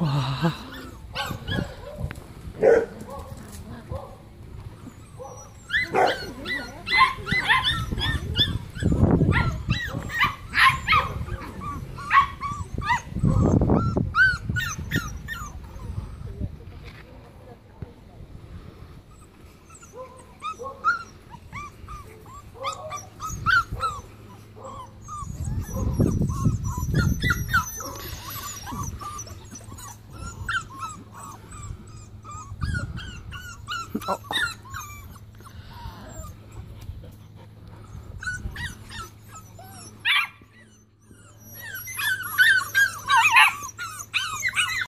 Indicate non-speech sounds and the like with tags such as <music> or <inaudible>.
哇！Oh. <laughs>